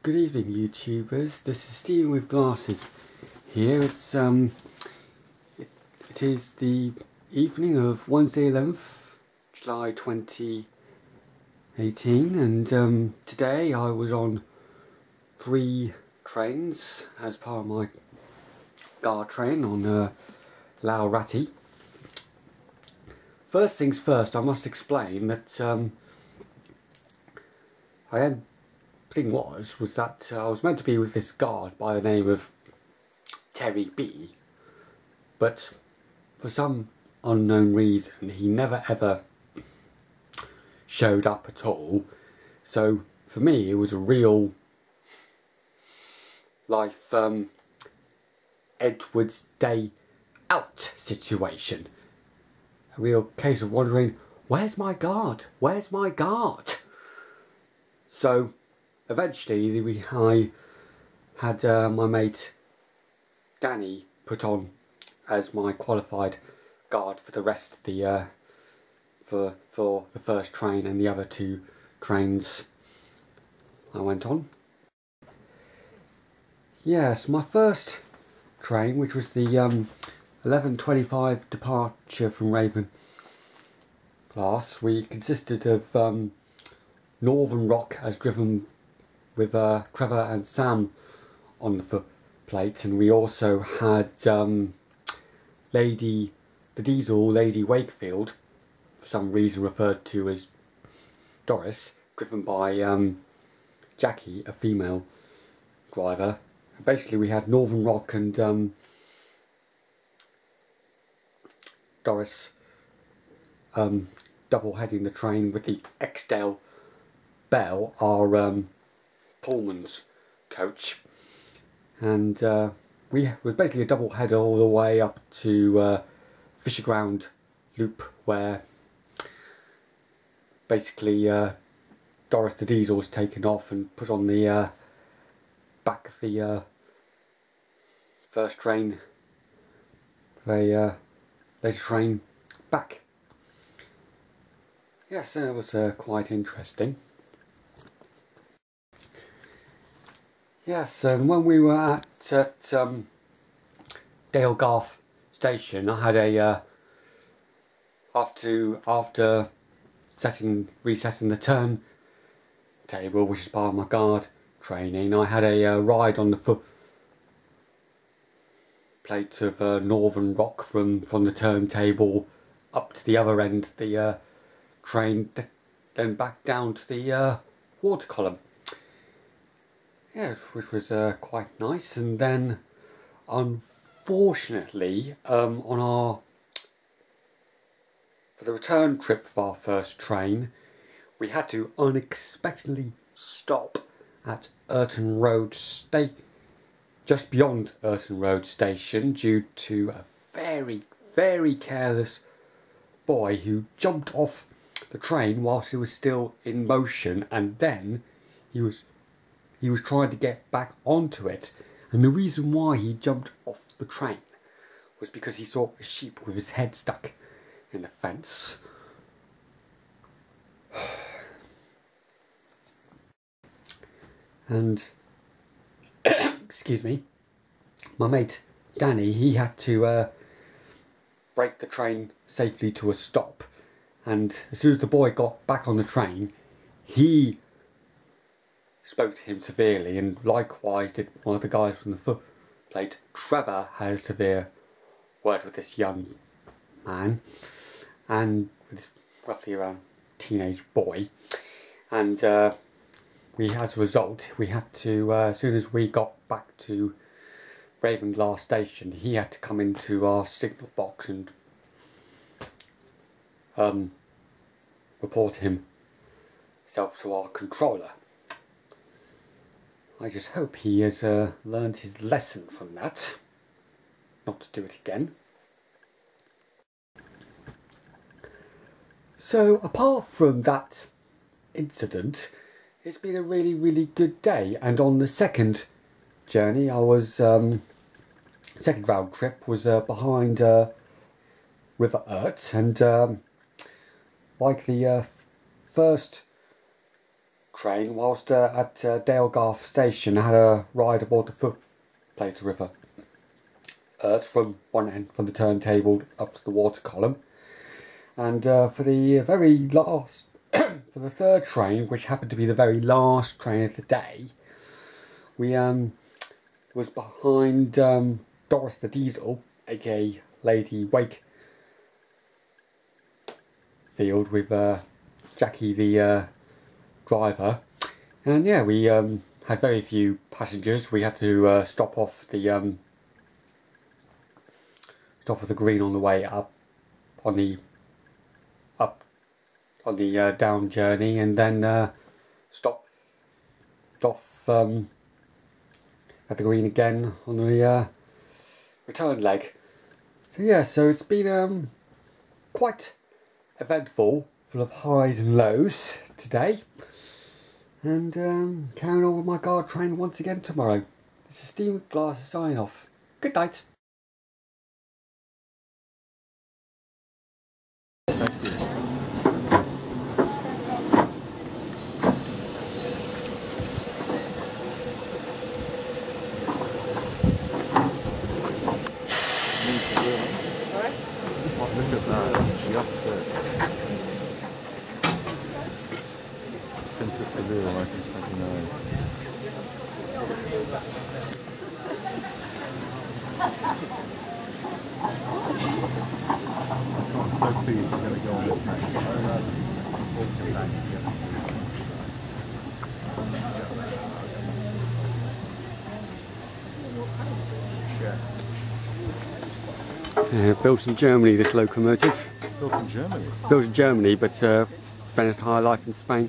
Good evening, YouTubers. This is Steamie with Glasses here. It's um, it, it is the evening of Wednesday, 11th July 2018, and um, today I was on three trains as part of my guard train on uh, La'al Ratty. First things first, I must explain that um, I had thing was was that uh, I was meant to be with this guard by the name of Terry B, but for some unknown reason he never ever showed up at all. So for me, it was a real life um, Edward's day out situation. A real case of wondering, where's my guard? Where's my guard? So eventually we I had uh, my mate Danny put on as my qualified guard for the rest of the uh, for for the first train and the other two trains I went on. Yes, my first train, which was the um, 11.25 departure from Raven class, we consisted of um, Northern Rock as driven with uh, Trevor and Sam on the footplate, and we also had um, Lady, the Diesel Lady Wakefield, for some reason referred to as Doris, driven by um, Jackie, a female driver. Basically, we had Northern Rock and um, Doris um, double heading the train with the Eskdale Bell, our um, Pullman's coach, and uh, we was basically a double header all the way up to uh, Fisherground Loop, where basically uh, Doris the Diesel was taken off and put on the uh, back of the uh, first train, the uh, later train back. Yes, it was uh, quite interesting. Yes, and when we were at, at um, Dalegarth station, I had a uh, after after setting resetting the turn table, which is part of my guard training. I had a uh, ride on the foot plate of uh, Northern Rock from from the turntable up to the other end of the uh, train, then back down to the uh, water column yeah, which was uh, quite nice. And then, unfortunately, um, on our for the return trip of our first train, we had to unexpectedly stop at Irton Road Station, just beyond Irton Road Station, due to a very, very careless boy who jumped off the train whilst it was still in motion, and then he was he was trying to get back onto it, and the reason why he jumped off the train was because he saw a sheep with his head stuck in the fence. and excuse me, my mate Danny, he had to uh, break the train safely to a stop. And as soon as the boy got back on the train, he spoke to him severely, and likewise did one of the guys from the footplate. Trevor had a severe word with this young man, and this roughly around teenage boy, and uh, we, as a result, we had to uh, as soon as we got back to Ravenglass Station, he had to come into our signal box and um, report himself to our controller. I just hope he has uh, learned his lesson from that. Not to do it again. So, apart from that incident, it's been a really, really good day. And on the second journey, I was, um, second round trip was uh, behind uh, River Irt. And um, like the uh, first train whilst uh, at uh, Dalegarth station. I had a ride aboard the footplate river. Irt from one end from the turntable up to the water column. And uh, for the very last, for the third train, which happened to be the very last train of the day, we um was behind um, Doris the Diesel, aka Lady Wake Field, with uh, Jackie the uh, driver, and yeah, we um, had very few passengers. We had to uh, stop off the um, stop at the green on the way up, on the up on the uh, down journey, and then uh, stop off um, at the green again on the uh, return leg. So yeah, so it's been um, quite eventful, full of highs and lows today. And um, carrying on with my guard train once again tomorrow. This is Steve Glass signing off. Good night. Look at that. Just it. Princess Seville, 1929. I'm so pleased we're going to go on this next. Uh, built in Germany, this locomotive. Built in Germany. Built in Germany, but uh, spent its entire life in Spain.